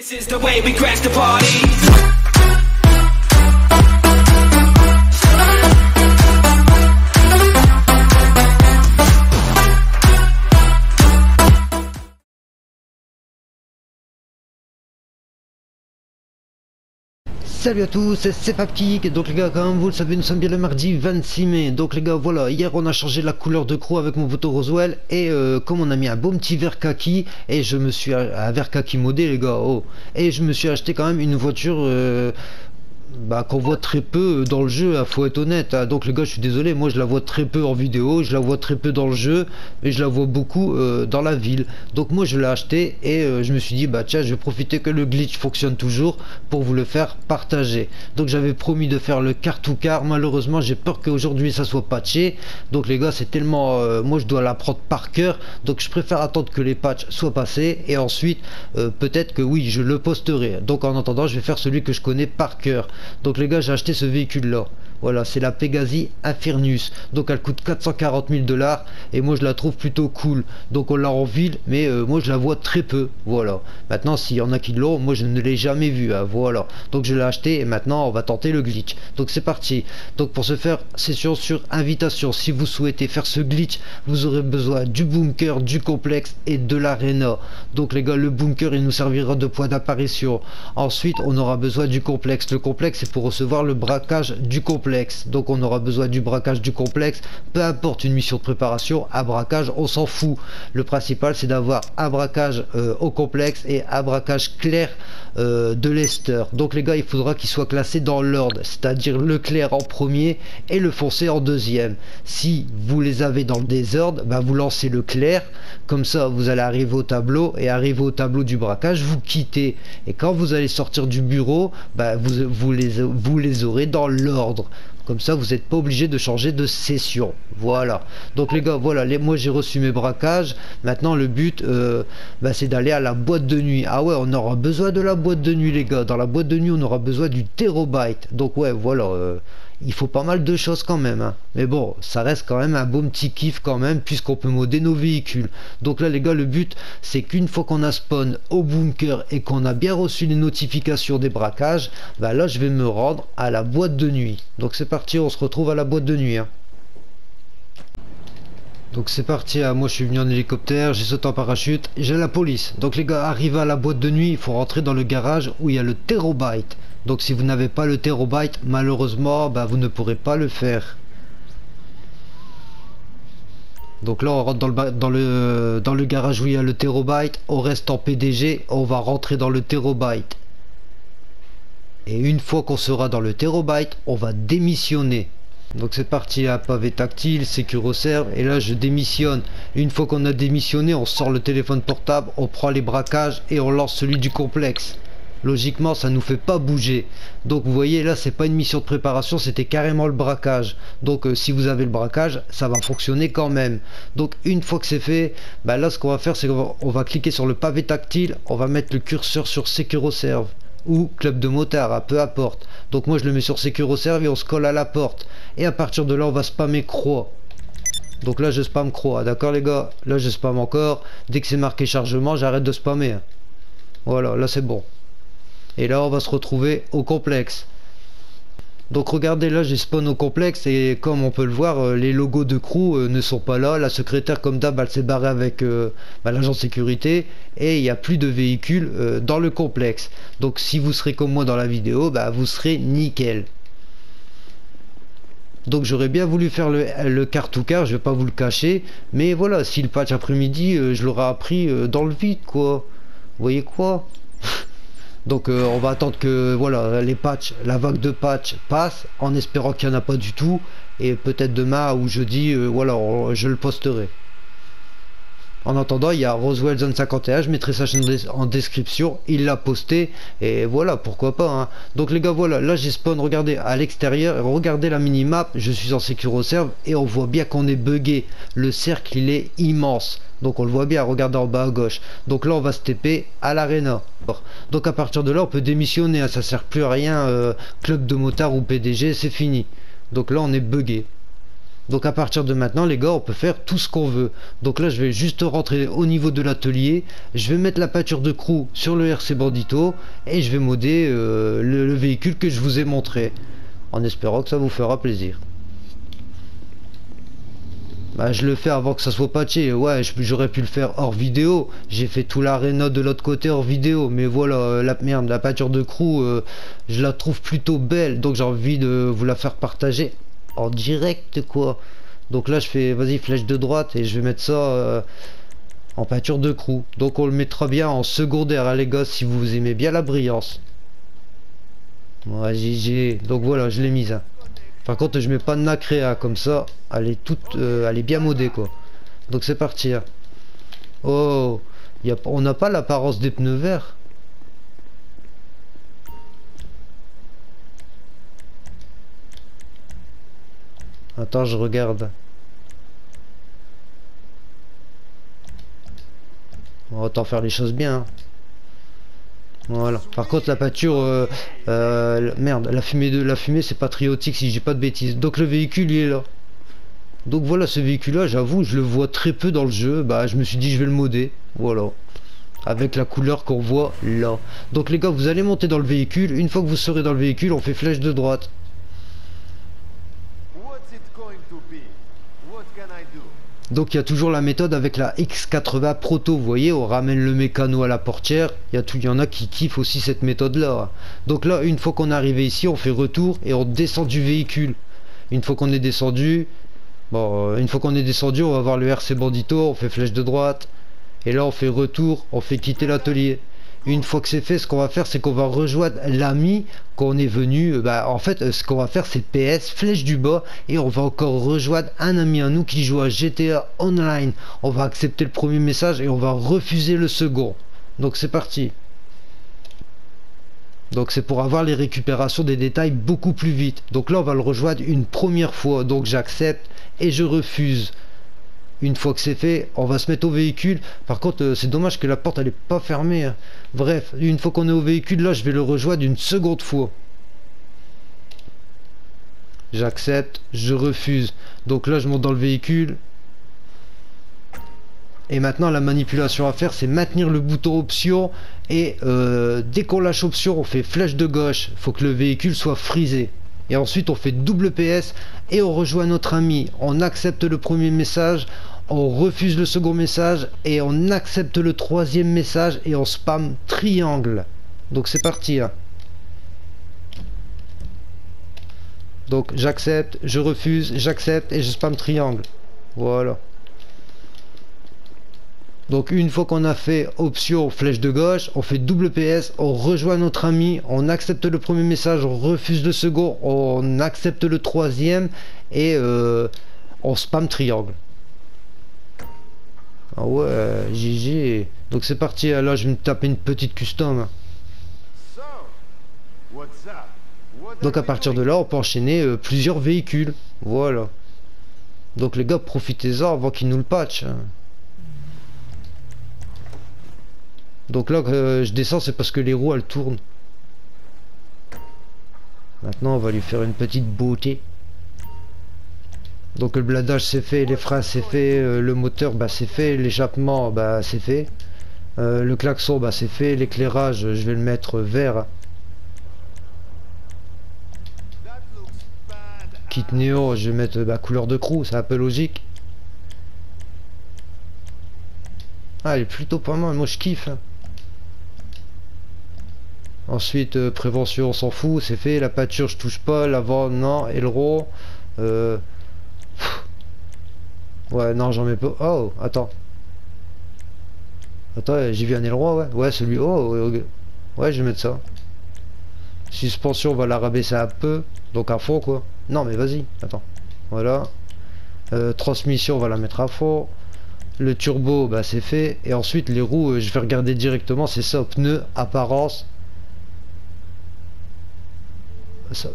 This is the way we crash the party. Salut à tous, c'est Papkik, donc les gars comme vous le savez nous sommes bien le mardi 26 mai, donc les gars voilà, hier on a changé la couleur de croix avec mon voto Roswell. Et euh, comme on a mis un beau petit vert kaki et je me suis, un vert kaki modé les gars, oh, et je me suis acheté quand même une voiture euh, bah, qu'on voit très peu dans le jeu, hein, faut être honnête. hein. Donc les gars, je suis désolé, moi je la vois très peu en vidéo, je la vois très peu dans le jeu, mais je la vois beaucoup euh, dans la ville. Donc moi je l'ai acheté et euh, je me suis dit bah tiens, je vais profiter que le glitch fonctionne toujours pour vous le faire partager. Donc j'avais promis de faire le car to car, malheureusement j'ai peur qu'aujourd'hui ça soit patché. Donc les gars, c'est tellement euh, moi je dois l'apprendre par cœur, donc je préfère attendre que les patchs soient passés et ensuite peut-être que oui, je le posterai. Donc en attendant, je vais faire celui que je connais par cœur. Donc les gars, j'ai acheté ce véhicule là. Voilà, c'est la Pegasi Infernus. Donc elle coûte 440 000 dollars et moi je la trouve plutôt cool. Donc on l'a en ville, mais euh, moi je la vois très peu. Voilà. Maintenant, s'il y en a qui l'ont, moi je ne l'ai jamais vu. hein, Voilà. Donc je l'ai acheté et maintenant on va tenter le glitch. Donc c'est parti. Donc pour ce faire, session sur invitation. Si vous souhaitez faire ce glitch, vous aurez besoin du bunker, du complexe et de l'arena. Donc les gars, le bunker il nous servira de point d'apparition. Ensuite, on aura besoin du complexe. Le complexe c'est pour recevoir le braquage du complexe. Donc on aura besoin du braquage du complexe. Peu importe une mission de préparation, un braquage, on s'en fout. Le principal c'est d'avoir un braquage euh, au complexe et un braquage clair euh, de Lester. Donc les gars, il faudra qu'il soit classé dans l'ordre, c'est-à-dire le clair en premier et le foncé en deuxième. Si vous les avez dans le désordre, bah, vous lancez le clair, comme ça vous allez arriver au tableau et arriver au tableau du braquage, vous quittez. Et quand vous allez sortir du bureau, bah, vous, vous, les, aurez dans l'ordre. Comme ça, vous n'êtes pas obligé de changer de session. Voilà. Donc les gars, voilà, moi j'ai reçu mes braquages. Maintenant, le but, euh, bah, c'est d'aller à la boîte de nuit. Ah ouais, on aura besoin de la boîte de nuit, les gars. Dans la boîte de nuit, on aura besoin du terabyte. Donc ouais, voilà. euh, il faut pas mal de choses quand même. hein. Mais bon, ça reste quand même un beau petit kiff quand même, puisqu'on peut modder nos véhicules. Donc là, les gars, le but, c'est qu'une fois qu'on a spawn au bunker et qu'on a bien reçu les notifications des braquages, bah là, je vais me rendre à la boîte de nuit. Donc c'est parti, on se retrouve à la boîte de nuit. hein. Donc c'est parti, hein. moi je suis venu en hélicoptère, j'ai sauté en parachute, j'ai la police. Donc les gars, arrivez à la boîte de nuit, il faut rentrer dans le garage où il y a le terabyte. Donc si vous n'avez pas le terabyte, malheureusement, bah, vous ne pourrez pas le faire. Donc là on rentre dans le, dans le, garage où il y a le terabyte, on reste en PDG, on va rentrer dans le terabyte. Et une fois qu'on sera dans le terabyte, on va démissionner. Donc c'est parti à pavé tactile, Securoserve, et là je démissionne. Une fois qu'on a démissionné, on sort le téléphone portable, on prend les braquages et on lance celui du complexe. Logiquement, ça nous fait pas bouger. Donc vous voyez, là c'est pas une mission de préparation, c'était carrément le braquage. Donc euh, si vous avez le braquage, ça va fonctionner quand même. Donc une fois que c'est fait, bah là ce qu'on va faire, c'est qu'on va, va cliquer sur le pavé tactile, on va mettre le curseur sur Securoserve ou club de motard, à peu importe. Donc moi je le mets sur Securoserve et on se colle à la porte. Et à partir de là, on va spammer croix. Donc là je spam croix, d'accord les gars? Là je spam encore. Dès que c'est marqué chargement, j'arrête de spammer. Voilà, là c'est bon. Et là on va se retrouver au complexe. Donc regardez là j'ai spawn au complexe et comme on peut le voir euh, les logos de crew euh, ne sont pas là. La secrétaire comme d'hab elle s'est barrée avec euh, bah, l'agent de sécurité et il n'y a plus de véhicules dans le complexe. Donc si vous serez comme moi dans la vidéo, bah, vous serez nickel. Donc j'aurais bien voulu faire le, le car to car, je vais pas vous le cacher. Mais voilà, si le patch après-midi, je l'aurais appris dans le vide quoi. Vous voyez quoi? Donc euh, on va attendre que voilà les patchs, la vague de patchs passe en espérant qu'il n'y en a pas du tout. Et peut-être demain ou jeudi, euh, voilà, je le posterai. En attendant, il y a Roswell Zone 51, je mettrai sa chaîne en description, il l'a posté, et voilà, pourquoi pas. hein. Donc les gars, voilà, là j'ai spawn, regardez, à l'extérieur, regardez la minimap, je suis en Securoserve, et on voit bien qu'on est buggé. Le cercle, il est immense. Donc on le voit bien, regardez en bas à gauche. Donc là, on va se TP à l'arena. Donc à partir de là, on peut démissionner, hein, ça sert plus à rien, euh, club de motard ou PDG, c'est fini. Donc là, on est buggé. Donc à partir de maintenant, les gars, on peut faire tout ce qu'on veut. Donc là, je vais juste rentrer au niveau de l'atelier. Je vais mettre la pâture de crew sur le RC Bandito. Et je vais modder euh, le, le véhicule que je vous ai montré. En espérant que ça vous fera plaisir. Bah, je le fais avant que ça soit patché. Ouais, j'aurais pu le faire hors vidéo. J'ai fait tout l'aréna de l'autre côté hors vidéo. Mais voilà, euh, la merde, la pâture de crew, euh, je la trouve plutôt belle. Donc j'ai envie de vous la faire partager en direct, quoi. Donc là, je fais, vas-y, flèche de droite et je vais mettre ça euh, en pâture de crew. Donc on le mettra bien en secondaire, hein, les gars, si vous aimez bien la brillance. Ouais, GG. Donc voilà, je l'ai mise. hein. Par contre, je mets pas de nacréa comme ça. Elle est toute, euh, elle est bien modée quoi. Donc c'est parti. hein. Oh, y a, on n'a pas l'apparence des pneus verts. Attends, je regarde. On va autant faire les choses bien. hein. Voilà. Par contre, la pâture, euh, euh, merde, la fumée de la fumée, c'est patriotique si dis pas de bêtises. Donc le véhicule, il est là. Donc voilà, ce véhicule-là, j'avoue, je le vois très peu dans le jeu. Bah, je me suis dit, je vais le modder. Voilà. Avec la couleur qu'on voit là. Donc les gars, vous allez monter dans le véhicule. Une fois que vous serez dans le véhicule, on fait flèche de droite. Donc il y a toujours la méthode avec la X80 Proto, vous voyez, on ramène le mécano à la portière, il y, y en a qui kiffent aussi cette méthode là. Donc là, une fois qu'on est arrivé ici, on fait retour et on descend du véhicule. Une fois qu'on est descendu, bon, euh, une fois qu'on est descendu, on va voir le RC Bandito, on fait flèche de droite, et là on fait retour, on fait quitter l'atelier. Une fois que c'est fait, ce qu'on va faire, c'est qu'on va rejoindre l'ami qu'on est venu. euh, Bah, en fait, euh, ce qu'on va faire, c'est PS, flèche du bas, et on va encore rejoindre un ami à nous qui joue à GTA Online. On va accepter le premier message et on va refuser le second. Donc c'est parti. Donc c'est pour avoir les récupérations des détails beaucoup plus vite. Donc là, on va le rejoindre une première fois. Donc j'accepte et je refuse. Une fois que c'est fait, on va se mettre au véhicule. Par contre, euh, c'est dommage que la porte elle pas fermée. hein. Bref, une fois qu'on est au véhicule, là, je vais le rejoindre une seconde fois. J'accepte, je refuse. Donc là, je monte dans le véhicule. Et maintenant, la manipulation à faire, c'est maintenir le bouton option. Et euh, dès qu'on lâche option, on fait flèche de gauche. faut que le véhicule soit frisé. Et ensuite, on fait double PS et on rejoint notre ami. On accepte le premier message, on refuse le second message et on accepte le troisième message et on spam triangle. Donc c'est parti. hein. Donc j'accepte, je refuse, j'accepte et je spam triangle. Voilà. Donc une fois qu'on a fait option flèche de gauche, on fait double PS, on rejoint notre ami, on accepte le premier message, on refuse le second, on accepte le troisième et euh, on spam triangle. Ah ouais, GG. Donc c'est parti, là je vais me taper une petite custom. Donc à partir de là, on peut enchaîner euh, plusieurs véhicules. Voilà. Donc les gars, profitez-en avant qu'ils nous le patchent. hein. Donc là, euh, je descends, c'est parce que les roues, elles tournent. Maintenant, on va lui faire une petite beauté. Donc le blindage c'est fait, les freins c'est fait, euh, le moteur bah c'est fait, l'échappement bah c'est fait, Euh, le klaxon bah c'est fait, l'éclairage je vais le mettre vert. Kit néo, je vais mettre bah, couleur de crew, c'est un peu logique. Ah, elle est plutôt pas mal, moi je kiffe. hein. Ensuite, euh, prévention, on s'en fout, c'est fait. La pâture, je touche pas. L'avant, non. Aileron. Euh... Ouais, non, j'en mets pas. Oh, attends. Attends, j'ai vu un aileron, ouais. Ouais, celui. Oh, ouais, ouais, je vais mettre ça. Suspension, on va la rabaisser un peu. Donc à fond, quoi. Non, mais vas-y, attends. Voilà. Euh, transmission, on va la mettre à fond. Le turbo, bah c'est fait. Et ensuite, les roues, euh, je vais regarder directement. C'est ça, pneus, apparence.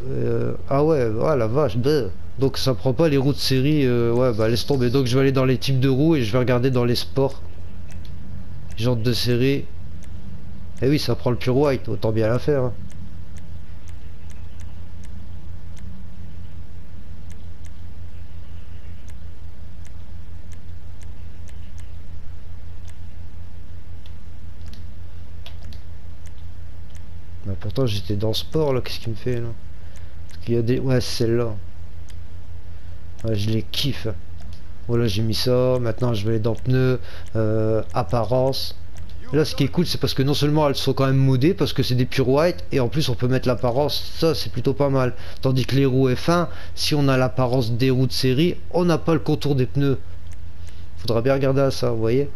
Euh, ah ouais, ouais, la vache. bleh. Donc ça prend pas les roues de série. euh, ouais, bah laisse tomber. Donc je vais aller dans les types de roues et je vais regarder dans les sports. Jantes de série. Et oui, ça prend le pure white. Autant bien la faire. hein. Pourtant j'étais dans sport là, qu'est-ce qu'il me fait là y a des... Ouais celle-là. Ouais, je les kiffe. Voilà j'ai mis ça, maintenant je vais aller dans pneus, euh, apparence. Là ce qui est cool c'est parce que non seulement elles sont quand même modées parce que c'est des pure white et en plus on peut mettre l'apparence, ça c'est plutôt pas mal. Tandis que les roues F1, si on a l'apparence des roues de série, on n'a pas le contour des pneus. Faudra bien regarder à ça, vous voyez.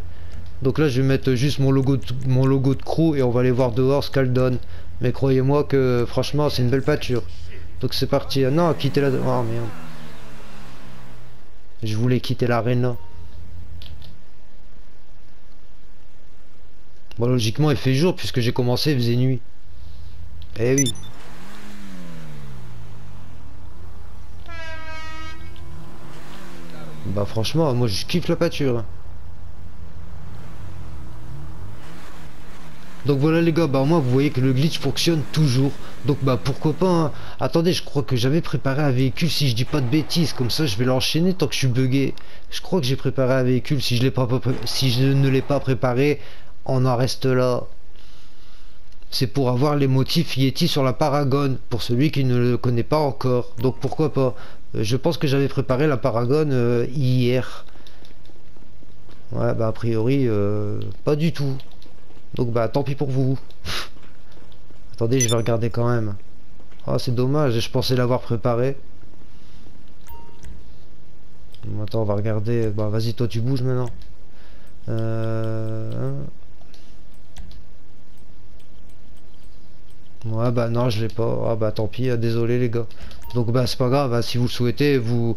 Donc là je vais mettre juste mon logo de, mon logo de crew et on va aller voir dehors ce qu'elle donne. Mais croyez-moi que franchement c'est une belle pâture. Donc c'est parti. Ah non, quitter la... Oh merde. Je voulais quitter l'arena. Bon logiquement il fait jour puisque j'ai commencé, il faisait nuit. Eh oui. Bah franchement, moi je kiffe la pâture. Donc voilà les gars, bah moi vous voyez que le glitch fonctionne toujours. Donc bah pourquoi pas. hein. Attendez, je crois que j'avais préparé un véhicule si je dis pas de bêtises. Comme ça je vais l'enchaîner tant que je suis bugué. Je crois que j'ai préparé un véhicule. Si je, ne l'ai pas préparé, on en reste là. C'est pour avoir les motifs Yeti sur la Paragon, pour celui qui ne le connaît pas encore. Donc pourquoi pas. Euh, Je pense que j'avais préparé la Paragon euh, hier. Ouais, bah a priori, euh, pas du tout. Donc bah tant pis pour vous. Attendez, je vais regarder quand même. Ah c'est dommage, je pensais l'avoir préparé. Attends, on va regarder. Bah vas-y, toi tu bouges maintenant. Euh... Ouais bah non je l'ai pas. Ah bah tant pis, ah, désolé les gars. Donc bah c'est pas grave, hein, si vous le souhaitez, vous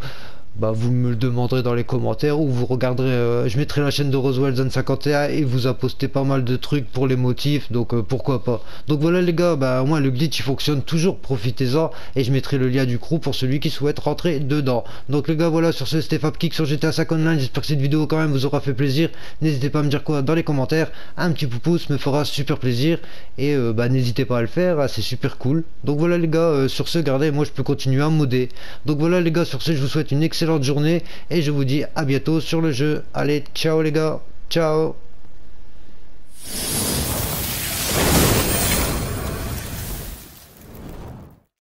bah vous me le demanderez dans les commentaires ou vous regarderez euh, je mettrai la chaîne de Roswell Zone 51 et vous a posté pas mal de trucs pour les motifs donc euh, pourquoi pas. Donc voilà les gars bah au moins le glitch il fonctionne toujours profitez-en et je mettrai le lien du crew pour celui qui souhaite rentrer dedans. Donc les gars voilà sur ce c'était Fabkick sur GTA 5 Online j'espère que cette vidéo quand même vous aura fait plaisir. N'hésitez pas à me dire quoi dans les commentaires un petit pouce me fera super plaisir et euh, bah n'hésitez pas à le faire ah, c'est super cool. Donc voilà les gars sur ce gardez moi je peux continuer à modder donc voilà les gars sur ce je vous souhaite une excellente journée et je vous dis à bientôt sur le jeu. Allez ciao les gars. Ciao